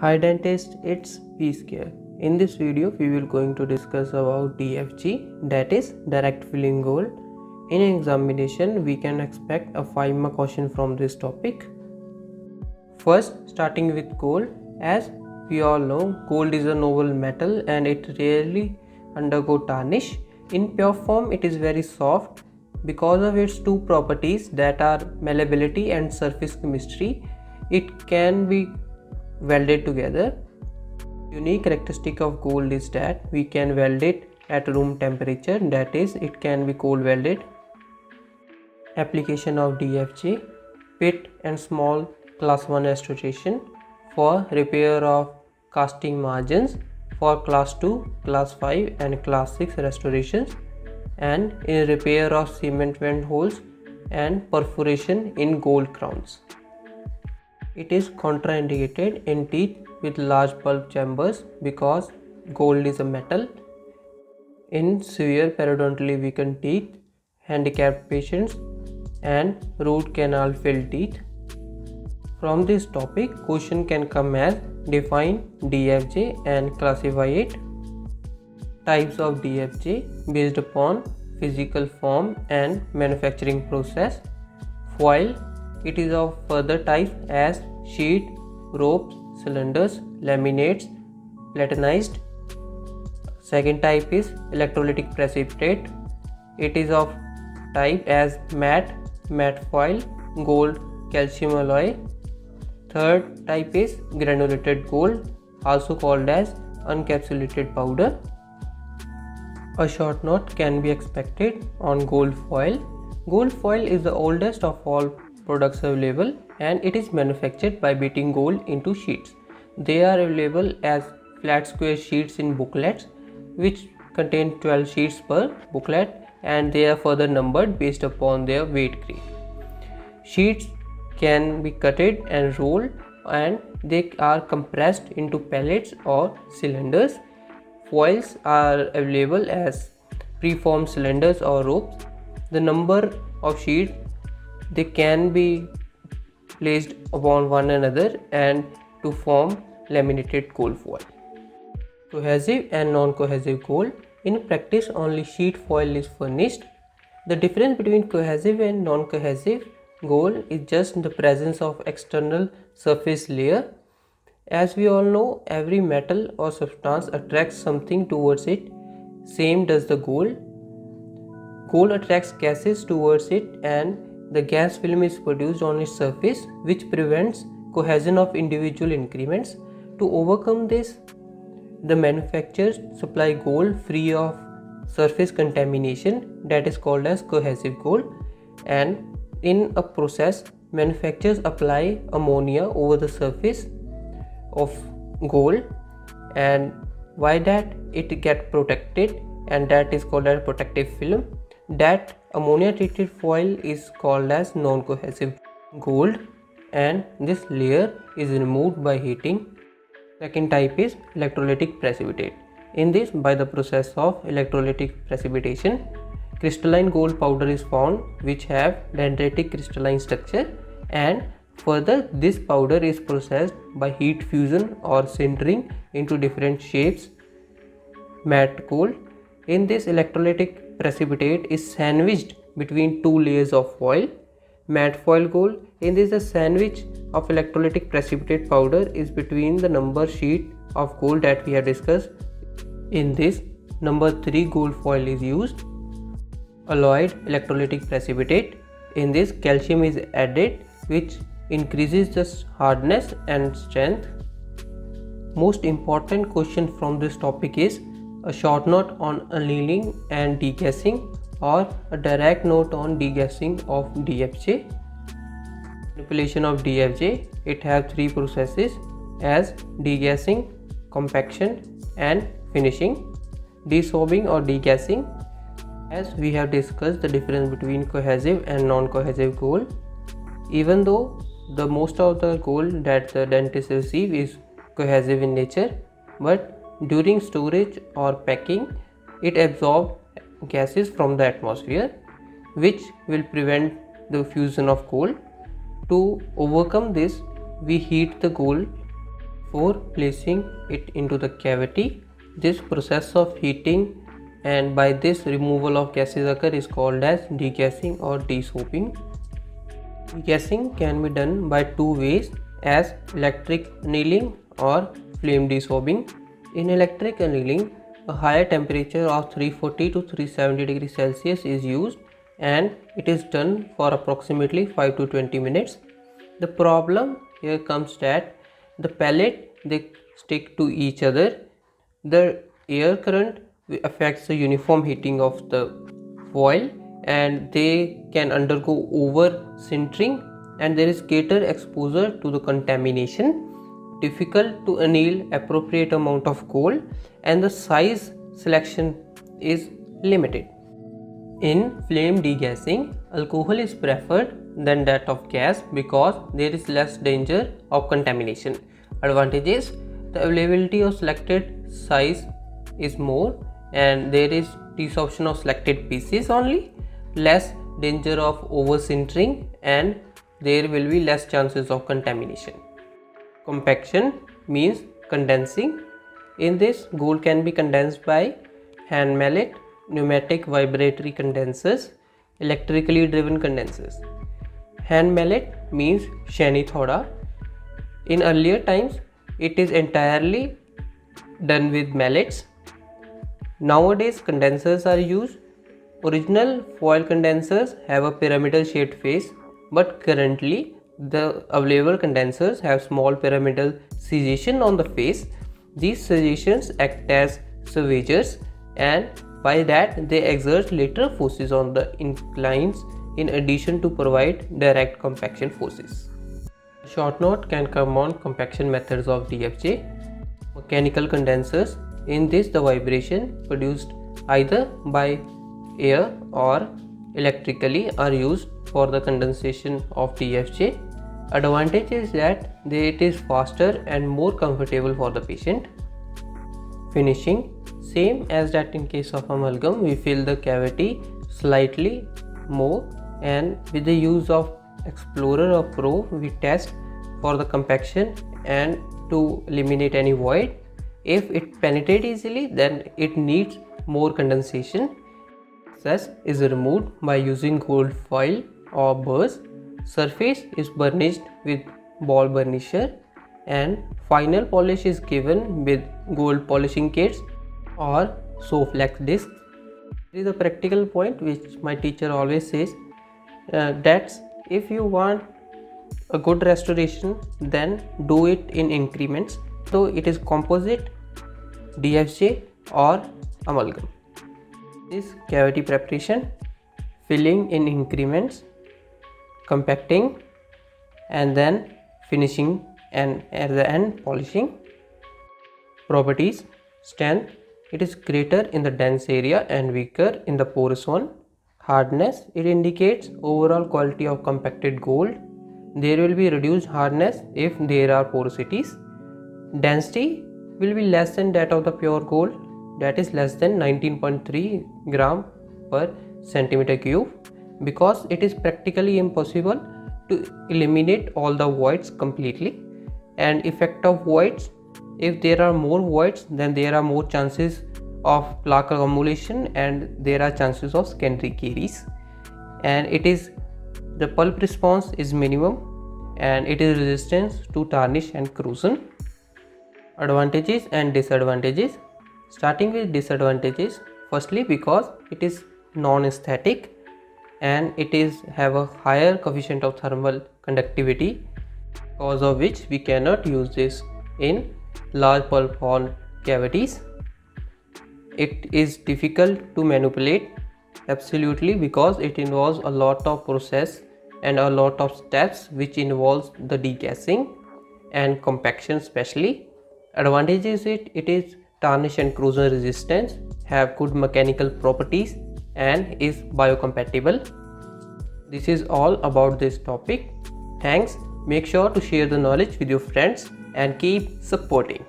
Hi dentist, it's P Scare. In this video, we will going to discuss about DFG, that is direct filling gold. In examination, we can expect a 5 mark question from this topic. First, starting with gold, as we all know, gold is a noble metal and it rarely undergo tarnish. In pure form, it is very soft because of its two properties that are malleability and surface chemistry. It can be welded together. Unique characteristic of gold is that we can weld it at room temperature that is it can be cold welded. Application of DFG pit and small class 1 restoration for repair of casting margins for class 2, class 5 and class 6 restorations and in repair of cement vent holes and perforation in gold crowns. It is contraindicated in teeth with large pulp chambers because gold is a metal. In severe periodontally weakened teeth, handicapped patients, and root canal filled teeth. From this topic, question can come as define DFG and classify it. Types of DFG based upon physical form and manufacturing process. Foil it is of further type as sheet, ropes, cylinders, laminates, platinized. Second type is electrolytic precipitate. It is of type as matte, matte foil, gold, calcium alloy. Third type is granulated gold, also called as uncapsulated powder. A short note can be expected on gold foil. Gold foil is the oldest of all products available and it is manufactured by beating gold into sheets. They are available as flat square sheets in booklets which contain 12 sheets per booklet and they are further numbered based upon their weight grade. Sheets can be cutted and rolled and they are compressed into pellets or cylinders. Foils are available as preformed cylinders or ropes. The number of sheets they can be placed upon one another and to form laminated gold foil. Cohesive and non-cohesive gold. In practice only sheet foil is furnished. The difference between cohesive and non-cohesive gold is just the presence of external surface layer. As we all know every metal or substance attracts something towards it. Same does the gold. Gold attracts gases towards it and the gas film is produced on its surface which prevents cohesion of individual increments. To overcome this, the manufacturers supply gold free of surface contamination that is called as cohesive gold. And in a process manufacturers apply ammonia over the surface of gold. And why that? It get protected and that is called as protective film. That ammonia treated foil is called as non-cohesive gold and this layer is removed by heating. Second type is electrolytic precipitate. In this by the process of electrolytic precipitation crystalline gold powder is found which have dendritic crystalline structure and further this powder is processed by heat fusion or sintering into different shapes matte gold in this electrolytic precipitate is sandwiched between two layers of foil. Matte foil gold. In this the sandwich of electrolytic precipitate powder is between the number sheet of gold that we have discussed. In this number 3 gold foil is used. Alloyed electrolytic precipitate. In this calcium is added which increases the hardness and strength. Most important question from this topic is a short note on annealing and degassing or a direct note on degassing of DFG. Manipulation of DFG, it has three processes as degassing, compaction and finishing. Desorbing or degassing as we have discussed the difference between cohesive and non-cohesive gold. Even though the most of the gold that the dentist receive is cohesive in nature but during storage or packing, it absorbs gases from the atmosphere which will prevent the fusion of gold. To overcome this, we heat the gold for placing it into the cavity. This process of heating and by this removal of gases occur is called as degassing or desorbing. Degassing can be done by two ways as electric annealing or flame desorbing. In electric annealing, a higher temperature of 340 to 370 degrees Celsius is used and it is done for approximately 5 to 20 minutes. The problem here comes that the pellet they stick to each other. The air current affects the uniform heating of the foil and they can undergo over sintering and there is greater exposure to the contamination difficult to anneal appropriate amount of coal and the size selection is limited. In flame degassing alcohol is preferred than that of gas because there is less danger of contamination. Advantages the availability of selected size is more and there is desorption of selected pieces only less danger of over sintering and there will be less chances of contamination compaction means condensing. In this gold can be condensed by hand mallet pneumatic vibratory condensers electrically driven condensers. Hand mallet means shani thoda. In earlier times it is entirely done with mallets. Nowadays condensers are used. Original foil condensers have a pyramidal shaped face but currently the available condensers have small pyramidal serration on the face. These serrations act as swagers and by that they exert lateral forces on the inclines in addition to provide direct compaction forces. Short note can come on compaction methods of DFG. Mechanical condensers in this the vibration produced either by air or electrically are used for the condensation of DFG. Advantage is that it is faster and more comfortable for the patient. Finishing same as that in case of amalgam we fill the cavity slightly more and with the use of explorer or probe we test for the compaction and to eliminate any void. If it penetrates easily then it needs more condensation. Excess is removed by using gold foil or burrs surface is burnished with ball burnisher and final polish is given with gold polishing kits or Sof-Lex disc this is a practical point which my teacher always says uh, if you want a good restoration then do it in increments so it is composite DFG or amalgam. This cavity preparation, filling in increments, compacting and then finishing and at the end polishing. Properties strength it is greater in the dense area and weaker in the porous one. Hardness it indicates overall quality of compacted gold. There will be reduced hardness if there are porosities. Density will be less than that of the pure gold that is less than 19.3 gram per centimeter cube because it is practically impossible to eliminate all the voids completely. And effect of voids if there are more voids then there are more chances of plaque accumulation and there are chances of secondary caries. And it is the pulp response is minimum and it is resistance to tarnish and corrosion advantages and disadvantages. Starting with disadvantages firstly because it is non-static and it is have a higher coefficient of thermal conductivity cause of which we cannot use this in large pulp horn cavities. It is difficult to manipulate absolutely because it involves a lot of process and a lot of steps which involves the degassing and compaction especially Advantage is it, it is tarnish and corrosion resistance, have good mechanical properties and is biocompatible. This is all about this topic. Thanks. Make sure to share the knowledge with your friends and keep supporting.